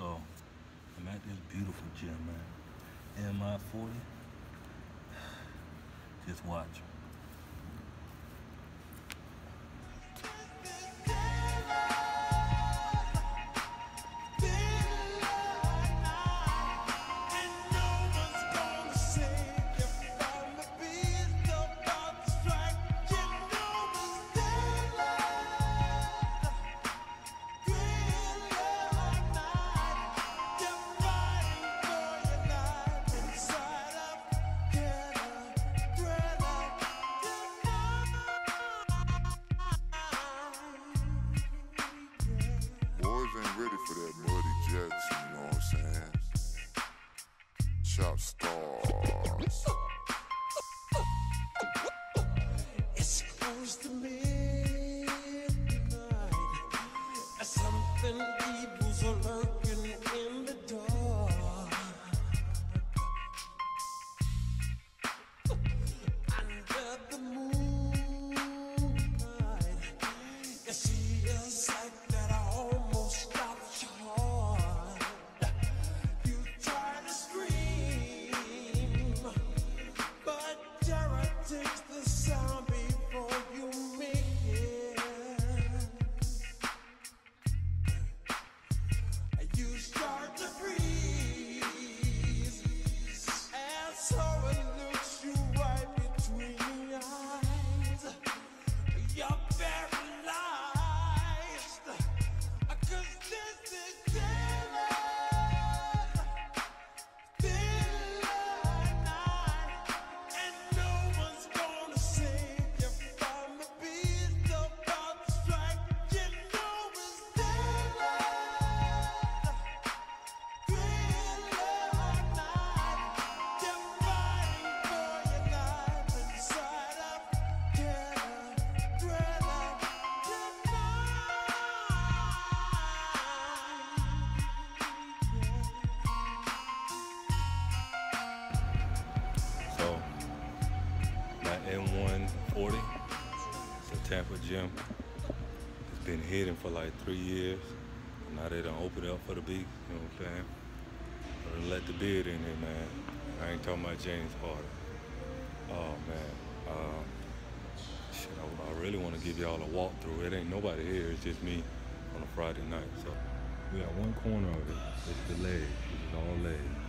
So I'm at this beautiful gym, man. MI 40. Just watch. Stars. My Mi40, it's a Tampa gym. It's been hidden for like three years. Now they done open it up for the beat, you know what I'm saying? Done let the beard in here, man. I ain't talking about James Harden. Oh, man. Uh, shit, I, I really want to give y'all a walkthrough. It ain't nobody here, it's just me on a Friday night. So, we got one corner of it. It's the leg. it's all leg.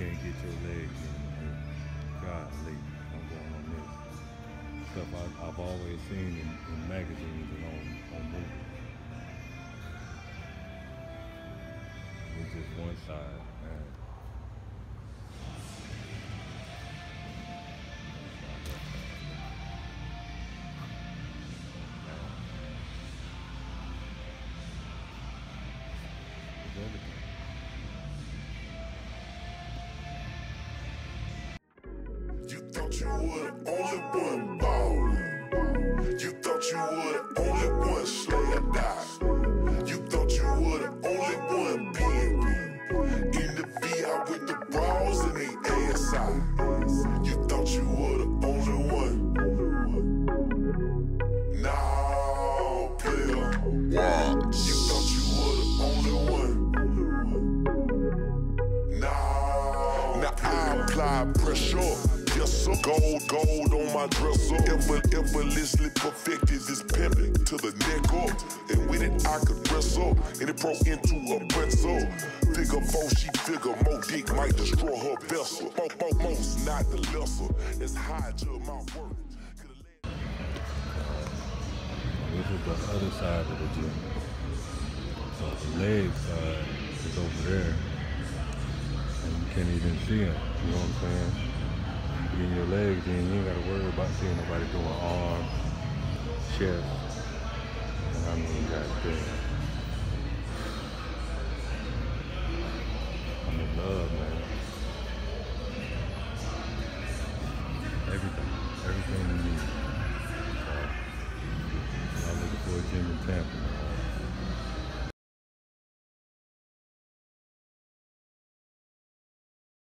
Can't get your legs in here. Golly, I'm going on this. Stuff I, I've always seen in, in magazines and on, on movies. It's just one side, man. Thought you the only one ballin'. You thought you were the only one slay or die. You thought you the only one pimpin'. In the VI with the bras and the ASI. You thought you the only one. Nah, player. You thought you the only one. Nah, now I apply pressure. Yes, sir. Gold, gold on my dresser. Ever, effortlessly perfected this pimpin' to the neck up. And with it, I could wrestle. And it broke into a pretzel. Figure four, she figure more dick might destroy her vessel. Mo, mo, most, not the lesser. It's high to my work. This is the other side of the gym. So the leg side is over there. And you can't even see them. You know what I'm saying? getting your legs in. You ain't got to worry about seeing nobody doing arm, chest. And I mean, goddamn. I'm in love, man. Everything. Everything uh, you need. So, I'm looking for a gym in Tampa.